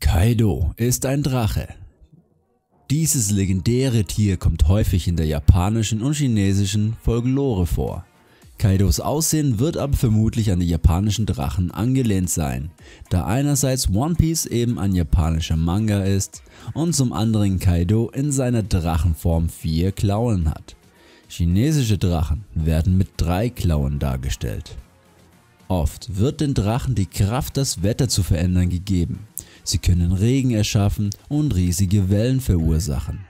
Kaido ist ein Drache. Dieses legendäre Tier kommt häufig in der japanischen und chinesischen Folklore vor. Kaidos Aussehen wird aber vermutlich an die japanischen Drachen angelehnt sein, da einerseits One Piece eben ein japanischer Manga ist und zum anderen Kaido in seiner Drachenform vier Klauen hat. Chinesische Drachen werden mit drei Klauen dargestellt. Oft wird den Drachen die Kraft das Wetter zu verändern gegeben. Sie können Regen erschaffen und riesige Wellen verursachen.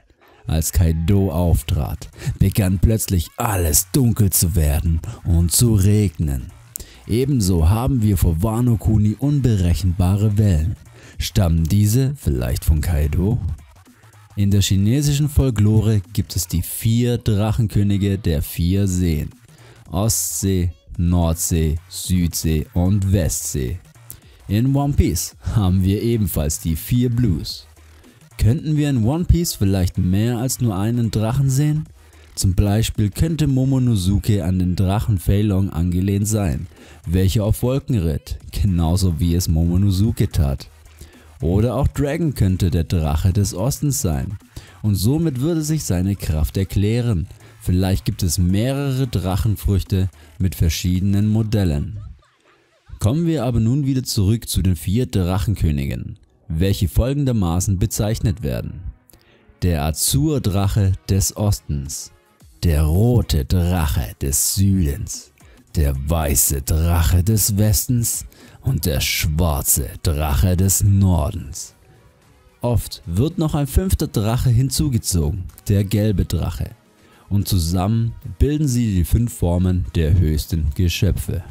Als Kaido auftrat, begann plötzlich alles dunkel zu werden und zu regnen. Ebenso haben wir vor Wano Kuni unberechenbare Wellen. Stammen diese vielleicht von Kaido? In der chinesischen Folklore gibt es die vier Drachenkönige der vier Seen. Ostsee, Nordsee, Südsee und Westsee. In One Piece haben wir ebenfalls die vier Blues. Könnten wir in One Piece vielleicht mehr als nur einen Drachen sehen? Zum Beispiel könnte Momonosuke an den Drachen Feilong angelehnt sein, welcher auf Wolken ritt, genauso wie es Momonosuke tat. Oder auch Dragon könnte der Drache des Ostens sein und somit würde sich seine Kraft erklären. Vielleicht gibt es mehrere Drachenfrüchte mit verschiedenen Modellen. Kommen wir aber nun wieder zurück zu den vier Drachenkönigen, welche folgendermaßen bezeichnet werden. Der Azurdrache des Ostens, der rote Drache des Südens, der weiße Drache des Westens und der schwarze Drache des Nordens. Oft wird noch ein fünfter Drache hinzugezogen, der gelbe Drache, und zusammen bilden sie die fünf Formen der höchsten Geschöpfe.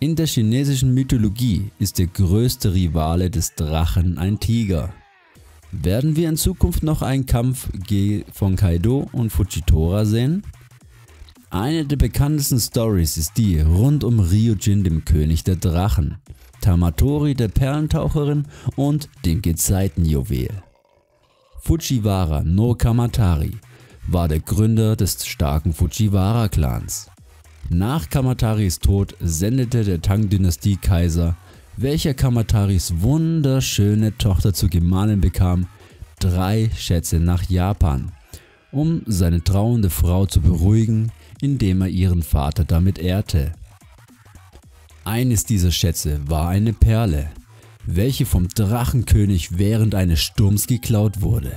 In der chinesischen Mythologie ist der größte Rivale des Drachen ein Tiger. Werden wir in Zukunft noch einen Kampf von Kaido und Fujitora sehen? Eine der bekanntesten Stories ist die rund um Ryujin, dem König der Drachen, Tamatori, der Perlentaucherin und dem Gezeitenjuwel. Fujiwara no Kamatari war der Gründer des starken Fujiwara-Clans. Nach Kamataris Tod sendete der Tang-Dynastie-Kaiser, welcher Kamataris wunderschöne Tochter zu Gemahlin bekam, drei Schätze nach Japan, um seine trauernde Frau zu beruhigen, indem er ihren Vater damit ehrte. Eines dieser Schätze war eine Perle, welche vom Drachenkönig während eines Sturms geklaut wurde.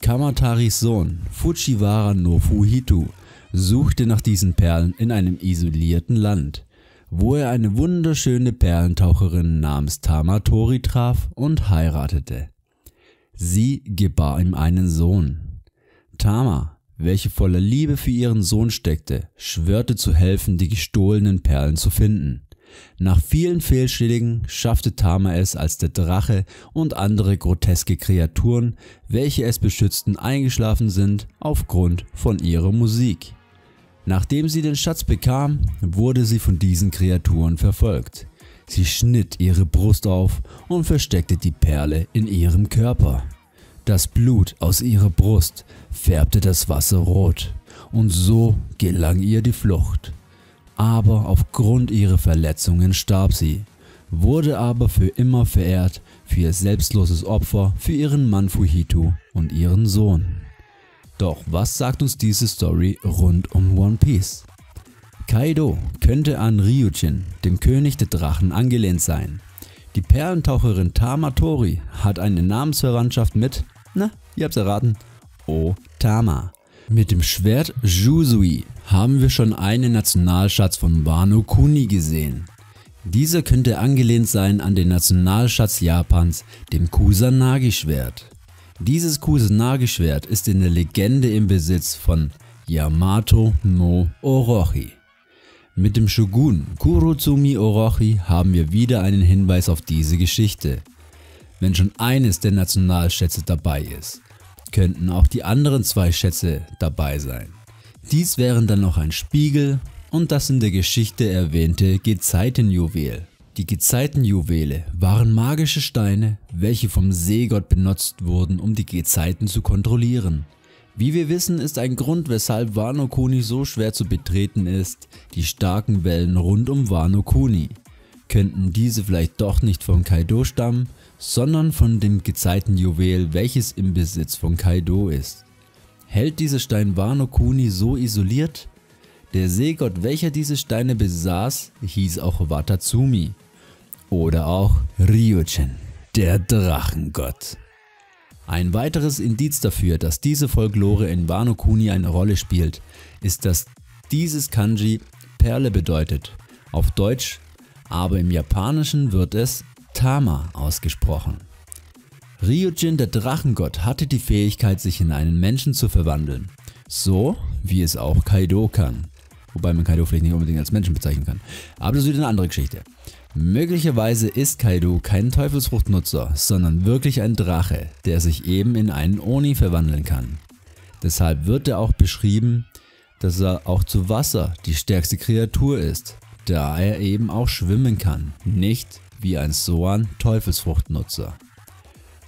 Kamataris Sohn Fujiwara no Fuhitu suchte nach diesen Perlen in einem isolierten Land, wo er eine wunderschöne Perlentaucherin namens Tamatori traf und heiratete. Sie gebar ihm einen Sohn. Tama, welche voller Liebe für ihren Sohn steckte, schwörte zu helfen, die gestohlenen Perlen zu finden. Nach vielen Fehlschlägen schaffte Tama es, als der Drache und andere groteske Kreaturen, welche es beschützten, eingeschlafen sind aufgrund von ihrer Musik. Nachdem sie den Schatz bekam, wurde sie von diesen Kreaturen verfolgt. Sie schnitt ihre Brust auf und versteckte die Perle in ihrem Körper. Das Blut aus ihrer Brust färbte das Wasser rot und so gelang ihr die Flucht. Aber aufgrund ihrer Verletzungen starb sie, wurde aber für immer verehrt für ihr selbstloses Opfer für ihren Mann Fuhitu und ihren Sohn. Doch was sagt uns diese Story rund um One Piece? Kaido könnte an Ryujin, dem König der Drachen, angelehnt sein. Die Perlentaucherin Tamatori hat eine Namensverwandtschaft mit, na, ihr habt's erraten, Otama. Mit dem Schwert Jusui haben wir schon einen Nationalschatz von Wano Kuni gesehen. Dieser könnte angelehnt sein an den Nationalschatz Japans, dem Kusanagi-Schwert. Dieses Kusanagi-Schwert ist in der Legende im Besitz von Yamato no Orochi. Mit dem Shogun Kurotsumi Orochi haben wir wieder einen Hinweis auf diese Geschichte. Wenn schon eines der Nationalschätze dabei ist, könnten auch die anderen zwei Schätze dabei sein. Dies wären dann noch ein Spiegel und das in der Geschichte erwähnte Gezeitenjuwel. Die Gezeitenjuwele waren magische Steine, welche vom Seegott benutzt wurden, um die Gezeiten zu kontrollieren. Wie wir wissen, ist ein Grund, weshalb Wano Kuni so schwer zu betreten ist, die starken Wellen rund um Wano Kuni. Könnten diese vielleicht doch nicht von Kaido stammen, sondern von dem Gezeitenjuwel, welches im Besitz von Kaido ist? Hält dieser Stein Wano Kuni so isoliert? Der Seegott, welcher diese Steine besaß, hieß auch Watatsumi oder auch Ryujin, der Drachengott. Ein weiteres Indiz dafür, dass diese Folklore in Wano Kuni eine Rolle spielt, ist, dass dieses Kanji Perle bedeutet, auf Deutsch, aber im Japanischen wird es Tama ausgesprochen. Ryujin, der Drachengott, hatte die Fähigkeit, sich in einen Menschen zu verwandeln, so wie es auch Kaido kann. Wobei man Kaido vielleicht nicht unbedingt als Menschen bezeichnen kann. Aber das ist wieder eine andere Geschichte. Möglicherweise ist Kaido kein Teufelsfruchtnutzer, sondern wirklich ein Drache, der sich eben in einen Oni verwandeln kann. Deshalb wird er auch beschrieben, dass er auch zu Wasser die stärkste Kreatur ist, da er eben auch schwimmen kann, nicht wie ein Soan Teufelsfruchtnutzer.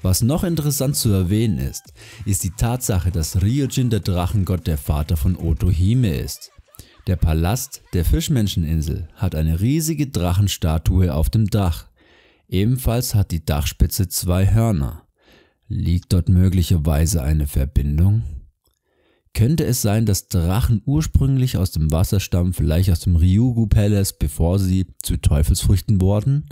Was noch interessant zu erwähnen ist, ist die Tatsache, dass Ryujin der Drachengott der Vater von Otohime ist. Der Palast der Fischmenscheninsel hat eine riesige Drachenstatue auf dem Dach. Ebenfalls hat die Dachspitze zwei Hörner. Liegt dort möglicherweise eine Verbindung? Könnte es sein, dass Drachen ursprünglich aus dem Wasser stammen, vielleicht aus dem Ryugu Palace, bevor sie zu Teufelsfrüchten wurden?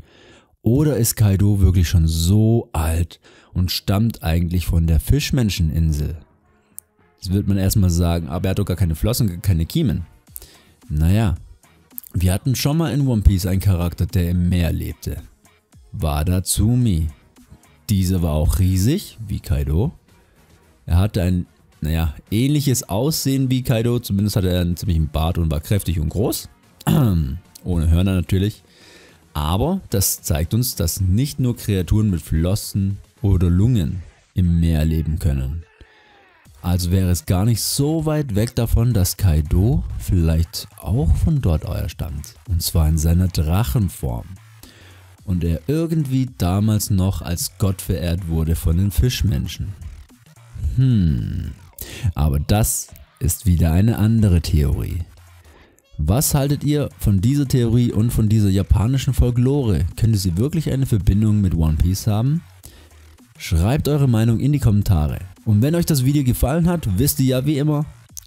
Oder ist Kaido wirklich schon so alt und stammt eigentlich von der Fischmenscheninsel? Das wird man erstmal sagen, aber er hat doch gar keine Flossen, keine Kiemen. Naja, wir hatten schon mal in One Piece einen Charakter, der im Meer lebte. Wada Tsumi. Dieser war auch riesig, wie Kaido. Er hatte ein, naja, ähnliches Aussehen wie Kaido, zumindest hatte er einen ziemlichen Bart und war kräftig und groß. Ohne Hörner natürlich. Aber das zeigt uns, dass nicht nur Kreaturen mit Flossen oder Lungen im Meer leben können. Also wäre es gar nicht so weit weg davon, dass Kaido vielleicht auch von dort euer stammt. Und zwar in seiner Drachenform. Und er irgendwie damals noch als Gott verehrt wurde von den Fischmenschen. Hm, aber das ist wieder eine andere Theorie. Was haltet ihr von dieser Theorie und von dieser japanischen Folklore? Könnte sie wirklich eine Verbindung mit One Piece haben? Schreibt eure Meinung in die Kommentare. Und wenn euch das Video gefallen hat, wisst ihr ja wie immer,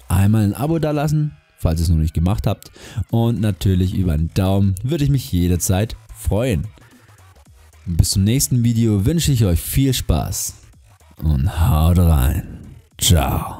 einmal ein Abo dalassen, falls ihr es noch nicht gemacht habt. Und natürlich über einen Daumen würde ich mich jederzeit freuen. bis zum nächsten Video wünsche ich euch viel Spaß und haut rein. Ciao.